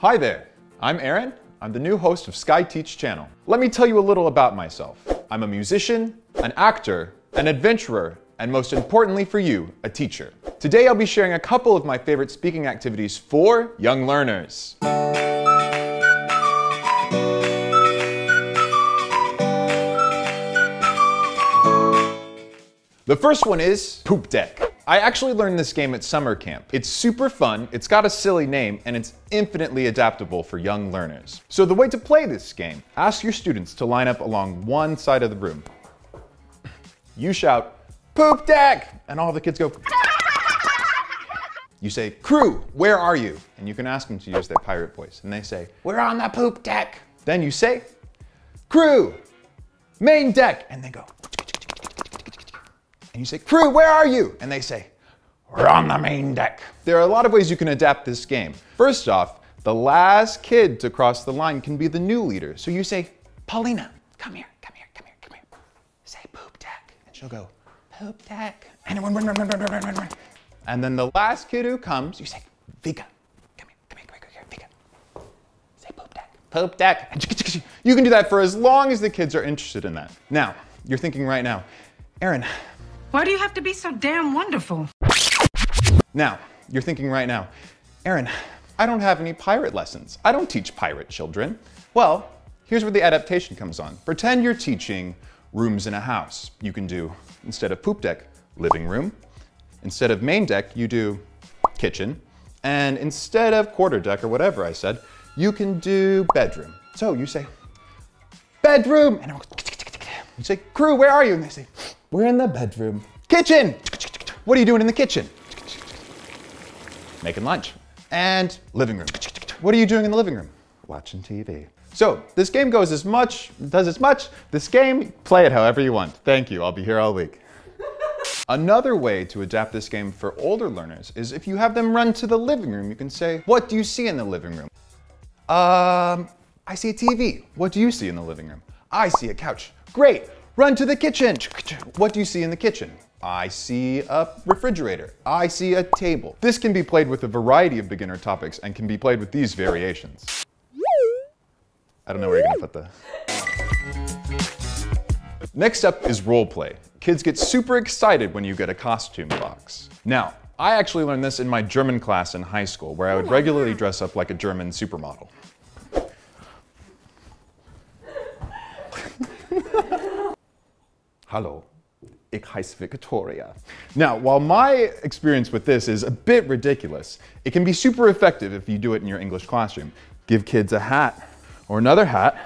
Hi there, I'm Aaron. I'm the new host of Skyteach Channel. Let me tell you a little about myself. I'm a musician, an actor, an adventurer, and most importantly for you, a teacher. Today I'll be sharing a couple of my favorite speaking activities for young learners. The first one is Poop Deck. I actually learned this game at summer camp. It's super fun, it's got a silly name, and it's infinitely adaptable for young learners. So the way to play this game, ask your students to line up along one side of the room. You shout, poop deck, and all the kids go, you say, crew, where are you? And you can ask them to use their pirate voice. And they say, we're on the poop deck. Then you say, crew, main deck. And they go, and you say, crew, where are you? And they say, we're on the main deck. There are a lot of ways you can adapt this game. First off, the last kid to cross the line can be the new leader. So you say, Paulina, come here, come here, come here, come here. Say poop deck. And she'll go, poop deck. And run, run, run, run, run, run, run. And then the last kid who comes, you say, Vika, come here, come here, come here, Vika. Say poop deck. Poop deck. You can do that for as long as the kids are interested in that. Now, you're thinking right now, Aaron, why do you have to be so damn wonderful? Now, you're thinking right now, Aaron, I don't have any pirate lessons. I don't teach pirate children. Well, here's where the adaptation comes on. Pretend you're teaching rooms in a house. You can do, instead of poop deck, living room. Instead of main deck, you do kitchen. And instead of quarter deck or whatever I said, you can do bedroom. So you say, bedroom, and I'm, you say, crew, where are you? And they say, we're in the bedroom. Kitchen! What are you doing in the kitchen? Making lunch. And living room. What are you doing in the living room? Watching TV. So this game goes as much, does as much. This game, play it however you want. Thank you, I'll be here all week. Another way to adapt this game for older learners is if you have them run to the living room, you can say, what do you see in the living room? Um, I see a TV. What do you see in the living room? I see a couch. Great. Run to the kitchen. What do you see in the kitchen? I see a refrigerator. I see a table. This can be played with a variety of beginner topics and can be played with these variations. I don't know where you're gonna put the... Next up is role play. Kids get super excited when you get a costume box. Now, I actually learned this in my German class in high school, where I would regularly dress up like a German supermodel. Hallo, ich heiße Victoria. Now, while my experience with this is a bit ridiculous, it can be super effective if you do it in your English classroom. Give kids a hat or another hat,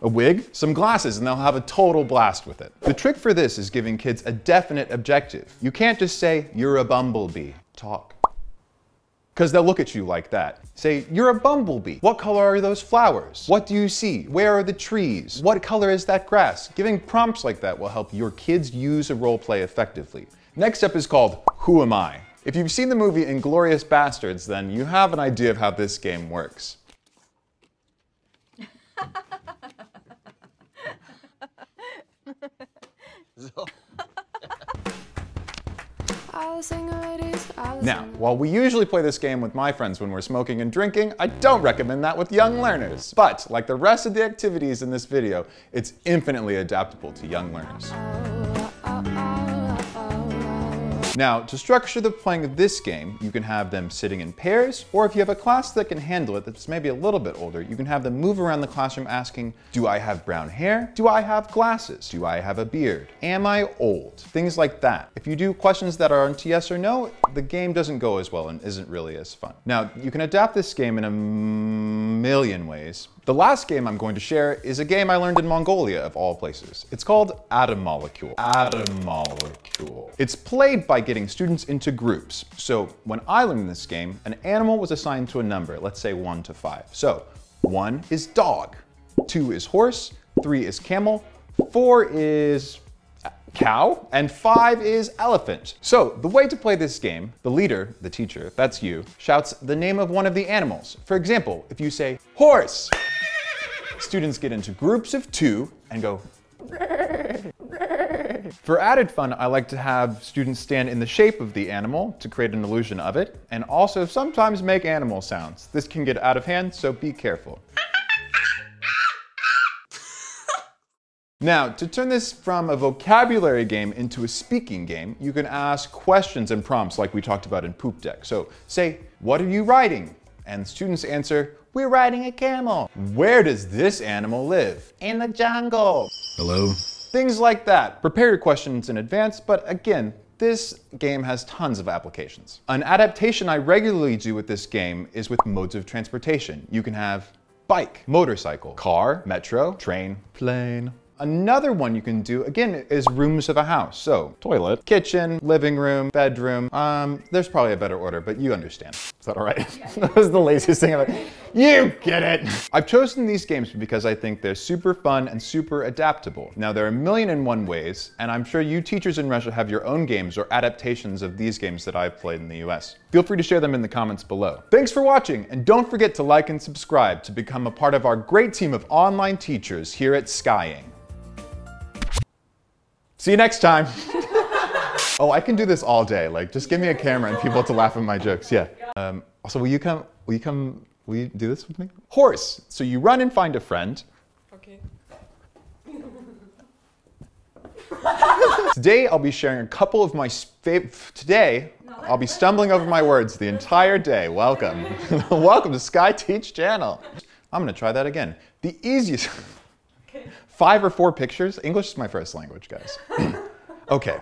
a wig, some glasses, and they'll have a total blast with it. The trick for this is giving kids a definite objective. You can't just say, you're a bumblebee. Talk because they'll look at you like that. Say, you're a bumblebee. What color are those flowers? What do you see? Where are the trees? What color is that grass? Giving prompts like that will help your kids use a role play effectively. Next up is called Who Am I? If you've seen the movie Inglourious Basterds, then you have an idea of how this game works. Now, while we usually play this game with my friends when we're smoking and drinking, I don't recommend that with young learners. But, like the rest of the activities in this video, it's infinitely adaptable to young learners. Now, to structure the playing of this game, you can have them sitting in pairs, or if you have a class that can handle it that's maybe a little bit older, you can have them move around the classroom asking, do I have brown hair? Do I have glasses? Do I have a beard? Am I old? Things like that. If you do questions that aren't yes or no, the game doesn't go as well and isn't really as fun. Now, you can adapt this game in a million ways, the last game I'm going to share is a game I learned in Mongolia, of all places. It's called Atom Molecule. Atom Molecule. It's played by getting students into groups. So when I learned this game, an animal was assigned to a number, let's say one to five. So one is dog, two is horse, three is camel, four is cow, and five is elephant. So the way to play this game, the leader, the teacher, that's you, shouts the name of one of the animals. For example, if you say horse, students get into groups of two and go For added fun, I like to have students stand in the shape of the animal to create an illusion of it, and also sometimes make animal sounds. This can get out of hand, so be careful. Now, to turn this from a vocabulary game into a speaking game, you can ask questions and prompts like we talked about in Poop Deck. So say, what are you riding? And students answer, we're riding a camel. Where does this animal live? In the jungle. Hello? Things like that. Prepare your questions in advance, but again, this game has tons of applications. An adaptation I regularly do with this game is with modes of transportation. You can have bike, motorcycle, car, metro, train, plane, Another one you can do, again, is rooms of a house. So, toilet, kitchen, living room, bedroom. Um, there's probably a better order, but you understand. Is that all right? that was the laziest thing ever. You get it! I've chosen these games because I think they're super fun and super adaptable. Now, there are a million and one ways, and I'm sure you teachers in Russia have your own games or adaptations of these games that I've played in the US. Feel free to share them in the comments below. Thanks for watching, and don't forget to like and subscribe to become a part of our great team of online teachers here at Skyeng. See you next time. oh, I can do this all day. Like, just give me a camera and people to laugh at my jokes. Yeah. Um, also, will you come? Will you come? Will you do this with me? Horse. So you run and find a friend. Okay. Today, I'll be sharing a couple of my favorite. Today, I'll be stumbling over my words the entire day. Welcome. Welcome to Skyteach Channel. I'm going to try that again. The easiest five or four pictures. English is my first language, guys. okay.